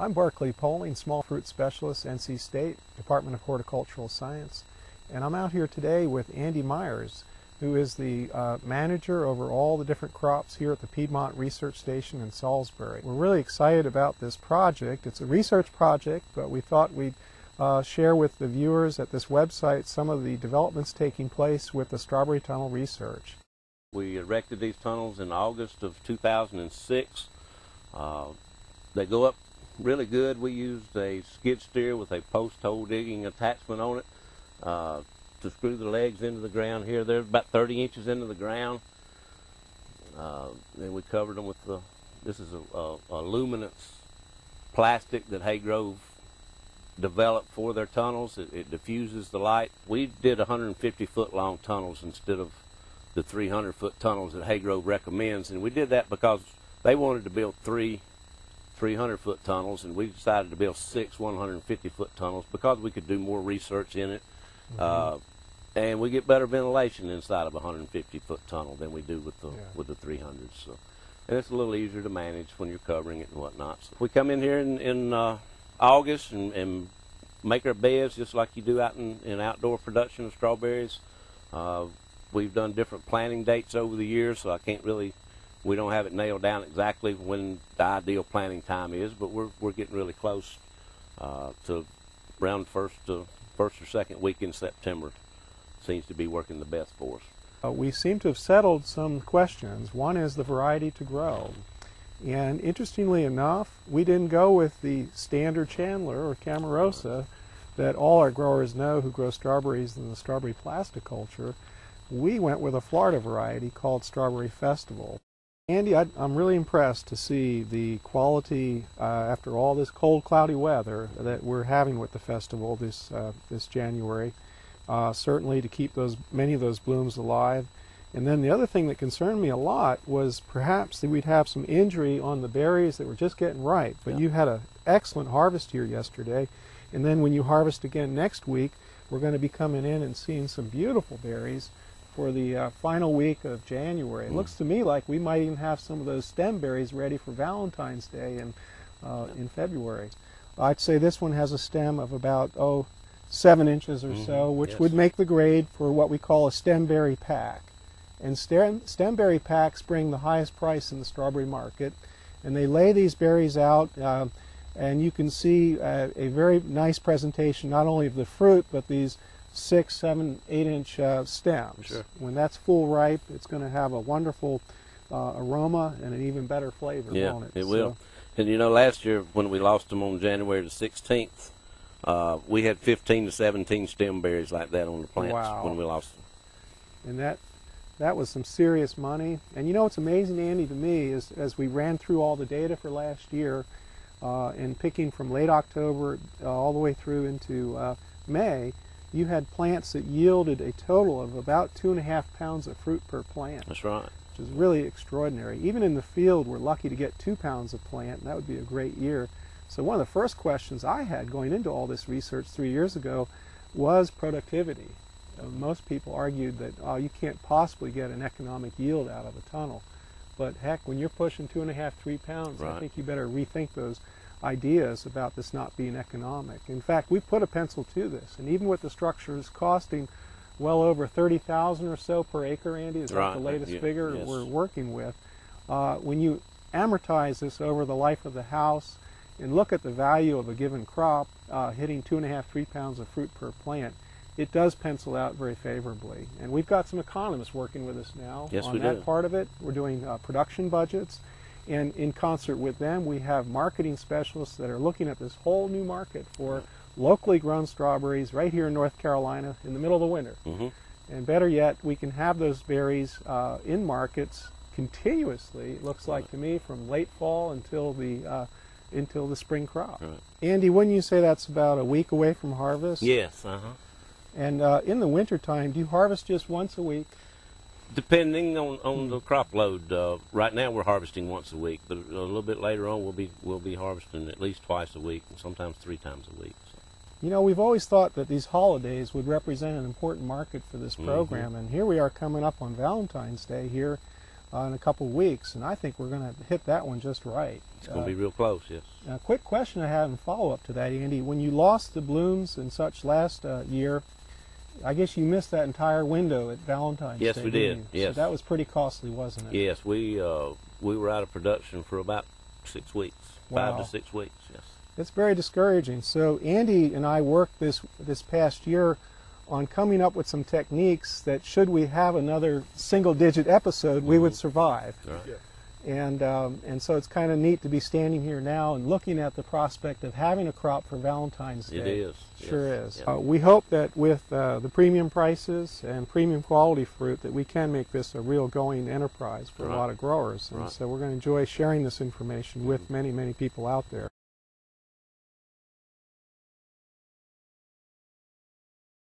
I'm Barclay Poling, Small Fruit Specialist, NC State, Department of Horticultural Science, and I'm out here today with Andy Myers, who is the uh, manager over all the different crops here at the Piedmont Research Station in Salisbury. We're really excited about this project. It's a research project, but we thought we'd uh, share with the viewers at this website some of the developments taking place with the strawberry tunnel research. We erected these tunnels in August of 2006. Uh, they go up really good. We used a skid steer with a post hole digging attachment on it uh, to screw the legs into the ground here. They're about 30 inches into the ground. Uh, and we covered them with the, this is a, a, a luminance plastic that Haygrove developed for their tunnels. It, it, diffuses the light. We did 150 foot long tunnels instead of the 300 foot tunnels that Haygrove recommends. And we did that because they wanted to build three 300 foot tunnels, and we decided to build six 150 foot tunnels because we could do more research in it. Mm-hmm. Uh, and we get better ventilation inside of a 150 foot tunnel than we do with the yeah. with the 300s. So, and it's a little easier to manage when you're covering it and whatnot. So we come in here in, in uh, August and, and, make our beds just like you do out in, in outdoor production of strawberries. Uh, we've done different planting dates over the years, so I can't really we don't have it nailed down exactly when the ideal planting time is, but we're we're getting really close uh, to around first to first or second week in September. Seems to be working the best for us. Uh, we seem to have settled some questions. One is the variety to grow. And interestingly enough, we didn't go with the standard Chandler or Camarosa that all our growers know who grow strawberries in the strawberry plasticulture. We went with a Florida variety called Strawberry Festival. Andy, I, am really impressed to see the quality uh, after all this cold, cloudy weather that we're having with the festival this uh, this January. Uh, certainly to keep those many of those blooms alive. And then the other thing that concerned me a lot was perhaps that we'd have some injury on the berries that were just getting ripe. But yeah. you had an excellent harvest here yesterday, and then when you harvest again next week, we're going to be coming in and seeing some beautiful berries for the uh, final week of January. It mm. looks to me like we might even have some of those stem berries ready for Valentine's Day in, uh, in February. I'd say this one has a stem of about, oh, seven inches or mm -hmm. so, which yes. would make the grade for what we call a stem berry pack. And stem, stem berry packs bring the highest price in the strawberry market. And they lay these berries out, uh, and you can see uh, a very nice presentation not only of the fruit, but these six, seven, eight inch uh, stems. Sure. When that's full ripe, it's going to have a wonderful uh, aroma and an even better flavor yeah, on it. it will. And you know, last year when we lost them on January the 16th, uh, we had 15 to 17 stem berries like that on the plants wow. when we lost them. And that that was some serious money. And you know what's amazing, Andy, to me is as we ran through all the data for last year, uh, and picking from late October uh, all the way through into uh, May, you had plants that yielded a total of about two and a half pounds of fruit per plant. That's right. Which is really extraordinary. Even in the field, we're lucky to get two pounds of plant, and that would be a great year. So one of the first questions I had going into all this research three years ago was productivity. Uh, most people argued that, oh, you can't possibly get an economic yield out of a tunnel. But heck, when you're pushing two and a half, three pounds, right. I think you better rethink those ideas about this not being economic. In fact, we put a pencil to this, and even with the structures costing well over 30,000 or so per acre, Andy, is right. that the latest yeah. figure yes. we're working with? Uh, when you amortize this over the life of the house and look at the value of a given crop uh, hitting two and a half, three pounds of fruit per plant, it does pencil out very favorably. And we've got some economists working with us now yes, on that do. part of it. We're doing uh, production budgets. And in concert with them, we have marketing specialists that are looking at this whole new market for locally grown strawberries right here in North Carolina in the middle of the winter. Mm-hmm. And better yet, we can have those berries uh, in markets continuously. It looks like to me from late fall until the uh, until the spring crop. Right. Andy, wouldn't you say that's about a week away from harvest? Yes. Uh huh. And uh, in the wintertime, do you harvest just once a week? Depending on, on the crop load, uh, right now we're harvesting once a week, but a little bit later on we'll be we'll be harvesting at least twice a week, and sometimes three times a week. So. You know, we've always thought that these holidays would represent an important market for this mm-hmm. program, mm-hmm. and here we are coming up on Valentine's Day here uh, in a couple of weeks, and I think we're going to hit that one just right. It's going Uh, to be real close, yes. a quick question I have in follow up to that, Andy. When you lost the blooms and such last uh, year, I guess you missed that entire window at Valentine's Yes, Day. we didn't you? Yes. So that was pretty costly, wasn't it? Yes, we uh, we were out of production for about six weeks, five to six weeks. Yes. It's very discouraging. So Andy and I worked this this past year on coming up with some techniques that should we have another single digit episode, we would survive. All right. And um, and so it's kind of neat to be standing here now and looking at the prospect of having a crop for Valentine's Day. It is. Sure yes. is. Yeah. Uh, we hope that with uh, the premium prices and premium quality fruit that we can make this a real going enterprise for a lot of growers. And Right. so we're going to enjoy sharing this information with many, many people out there.